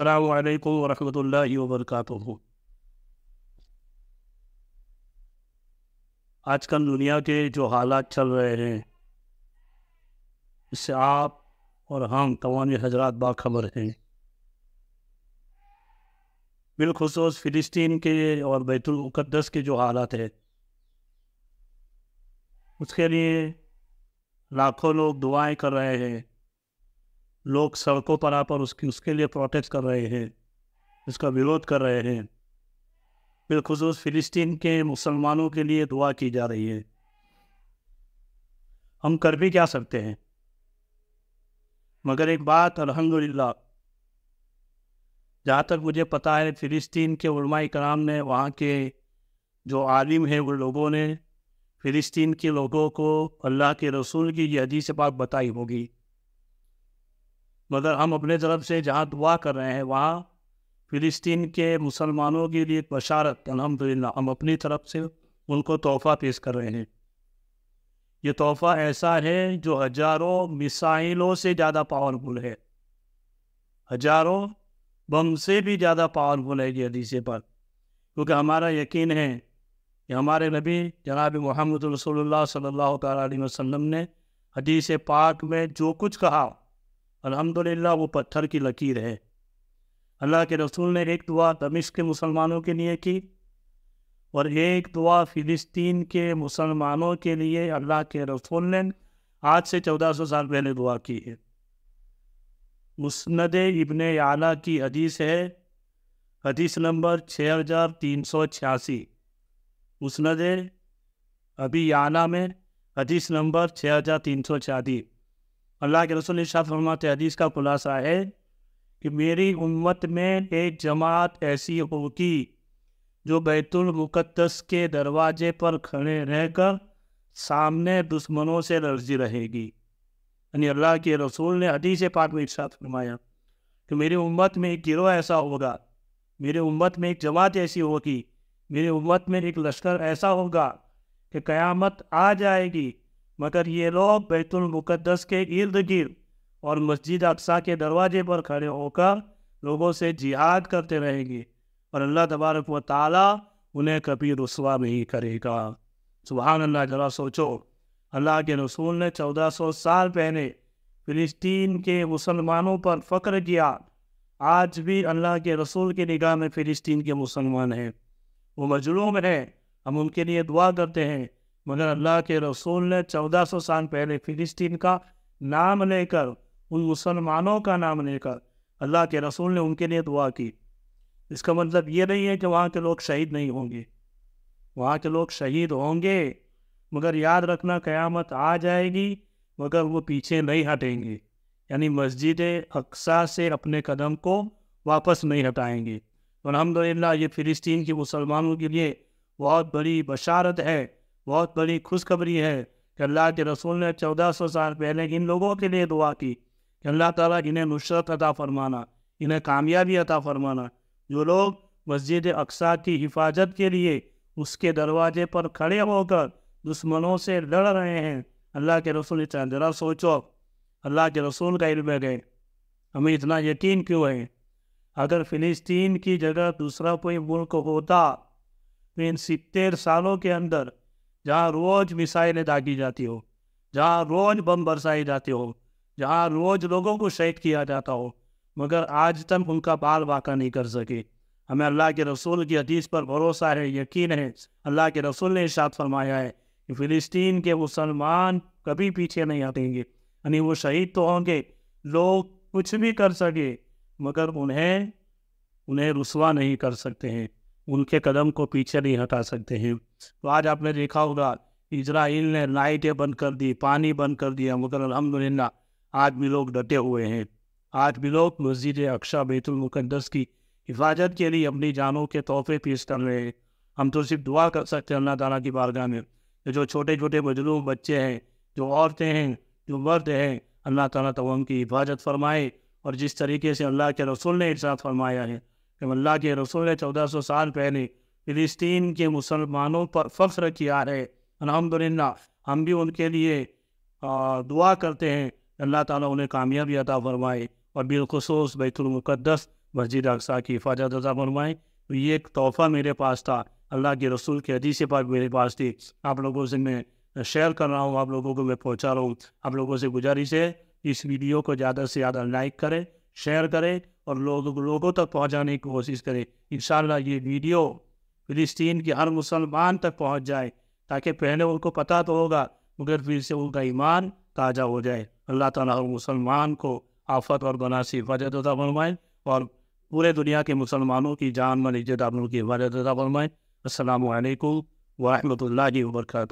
अल्लाम वरहमतुल्लाहि वबरकातुहू आजकल दुनिया के जो हालात चल रहे हैं, इससे आप और हम तमाम हजरात बाखबर हैं। बिलखसूस फ़िलिस्तीन के और बैतुलमुक़दस के जो हालात है, उसके लिए लाखों लोग दुआएँ कर रहे हैं। लोग सड़कों पर आकर उसकी, उसके लिए प्रोटेस्ट कर रहे हैं, उसका विरोध कर रहे हैं। बिलखसूस फ़िलिस्तीन के मुसलमानों के लिए दुआ की जा रही है। हम कर भी क्या सकते हैं? मगर एक बात, अल्हम्दुलिल्लाह, जहाँ तक मुझे पता है, फ़िलिस्तीन के उलमाई कराम ने, वहाँ के जो आलिम हैं वो लोगों ने, फ़िलिस्तीन के लोगों को अल्लाह के रसूल की ये हदीस बात बताई होगी। मगर हम अपने तरफ़ से जहाँ दुआ कर रहे हैं, वहाँ फ़िलिस्तीन के मुसलमानों के लिए बशारत अलहमदिल्ला हम अपनी तरफ़ से उनको तोहफ़ा पेश कर रहे हैं। ये तोहफ़ा ऐसा है जो हज़ारों मिसाइलों से ज़्यादा पावरफुल है। हज़ारों बम से भी ज़्यादा पावरफुल है ये हदीसे पर। क्योंकि हमारा यकीन है कि हमारे नबी जनाब मोहम्मद रसूलुल्लाह सल्लल्लाहु अलैहि वसल्लम ने हदीस पाक में जो कुछ कहा अल्हम्दुलिल्लाह, वो पत्थर की लकीर है। अल्लाह के रसूल ने एक दुआ दमिश के मुसलमानों के लिए की और एक दुआ फ़िलिस्तीन के मुसलमानों के लिए अल्लाह के रसूल ने आज से चौदह सौ साल पहले दुआ की है। मुस्ंद इबन आला की हदीस है, हदीस नंबर छः हज़ार तीन सौ छियासी। मुस्ंद अभी आला में हदीस नंबर छः हज़ार तीन सौ छियासी। अल्लाह के रसूल शाह फरमाते, हदीस का खुलासा है कि मेरी उम्मत में एक जमात ऐसी होगी जो बैतुल मुक़द्दस के दरवाजे पर खड़े रहकर सामने दुश्मनों से लर्जी रहेगी। यानी अल्लाह के रसूल ने हदीस पाक में इर्शाद फरमाया कि मेरी उम्मत में एक गिरोह ऐसा होगा, मेरी उम्मत में एक जमात ऐसी होगी, मेरी उम्मत में एक लश्कर ऐसा होगा कि क़यामत आ जाएगी मगर ये लोग बैतुल मुक़द्दस के इर्द गिर्द और मस्जिद अक्सा के दरवाजे पर खड़े होकर लोगों से जिहाद करते रहेंगे और अल्लाह तबारक व ताला उन्हें कभी रसवा नहीं करेगा। सुबहान अल्लाह जरा सोचो, अल्लाह के रसूल ने चौदह सौ साल पहले फ़िलिस्तीन के मुसलमानों पर फ़ख्र किया। आज भी अल्लाह के रसूल की निगाह में फ़िलिस्तीन के मुसलमान हैं। वो मजलूम हैं, हम उनके लिए दुआ करते हैं। मगर अल्लाह के रसूल ने चौदह सौ साल पहले फ़िलिस्तीन का नाम लेकर, उन मुसलमानों का नाम लेकर अल्लाह के रसूल ने उनके लिए दुआ की। इसका मतलब ये नहीं है कि वहाँ के लोग शहीद नहीं होंगे। वहाँ के लोग शहीद होंगे, मगर याद रखना क़यामत आ जाएगी, मगर वो पीछे नहीं हटेंगे। यानी मस्जिद अक्सा से अपने कदम को वापस नहीं हटाएँगे। अलहमदिल्ला ये फ़िलिस्तीन के मुसलमानों के लिए बहुत बड़ी बशारत है। बहुत बड़ी खुशखबरी है कि अल्लाह के रसूल ने चौदह सौ साल पहले इन लोगों के लिए दुआ की कि अल्लाह ताला इन्हें नुसरत अता फरमाना, इन्हें कामयाबी अता फरमाना। जो लोग मस्जिद अक्सा की हिफाजत के लिए उसके दरवाजे पर खड़े होकर दुश्मनों से लड़ रहे हैं, अल्लाह के रसूल जरा सोचो, अल्लाह के रसूल का इल्म गए। हमें इतना यकीन क्यों है? अगर फ़िलिस्तीन की जगह दूसरा कोई मुल्क होता तो इन सितर सालों के अंदर जहाँ रोज़ मिसाइलें दागी जाती हो, जहाँ रोज़ बम बरसाई जाते हो, जहाँ रोज़ लोगों को शहीद किया जाता हो, मगर आज तक उनका बाल वाक़ा नहीं कर सके। हमें अल्लाह के रसूल की हदीस पर भरोसा है, यकीन है, अल्लाह के रसूल ने इशाद फरमाया है कि फ़िलिस्तीन के मुसलमान कभी पीछे नहीं हटेंगे, यानी वो शहीद तो होंगे, लोग कुछ भी कर सके, मगर उन्हें उन्हें रुसवा नहीं कर सकते हैं। उनके कदम को पीछे नहीं हटा सकते हैं। तो आज आपने देखा होगा इसराइल ने लाइटें बंद कर दी, पानी बंद कर दिया। मगर अलहमदिल्ला आज भी लोग डटे हुए हैं। आज भी लोग मस्जिद अक्शा बैतुलमुक़दस की हिफाजत के लिए अपनी जानों के तोहफे पेश कर रहे हैं। हम तो सिर्फ़ दुआ कर सकते हैं अल्लाह ताला की बारगाह में जो छोटे छोटे मजलूम बच्चे हैं, जो औरतें हैं, जो मर्द हैं, अल्लाह ताला तो उनकी हिफाजत फरमाए और जिस तरीके से अल्लाह के रसूल ने इर्शाद फरमाया है कि अल्लाह के रसूल ने चौदह सौ साल पहले फ़िलिस्तीन के मुसलमानों पर फ़ख्र किया है। अलहमदिल्ला हम भी उनके लिए दुआ करते हैं अल्लाह ताला उन्हें कामयाबी अता फरमाए और बिलखसूस बैतुलमुक़दस मस्जिद अक्सा की हिफाजत अदा फरमाएँ। तो ये एक तोहफ़ा मेरे पास था। अल्लाह के रसूल के हदीस पाक मेरे पास थी। आप लोगों से मैं शेयर कर रहा हूँ, आप लोगों को मैं पहुँचा रहा हूँ। आप लोगों से गुजारिश है इस वीडियो को ज़्यादा से ज़्यादा लाइक करें, शेयर करें और लोग लोगों तक पहुँचाने की कोशिश करें। इन ये वीडियो फ़िलिस्तीन के हर मुसलमान तक पहुँच जाए, ताकि पहले उनको पता तो होगा, मगर फिर से उनका ईमान ताज़ा हो जाए। अल्लाह ताला हर मुसलमान को आफत और गुनाह से हिफाजत अदा फरमाए और पूरे दुनिया के मुसलमानों की जान मन इज़्ज़त की हिफाजत अदा फरमाए। असल वरहमल वर्का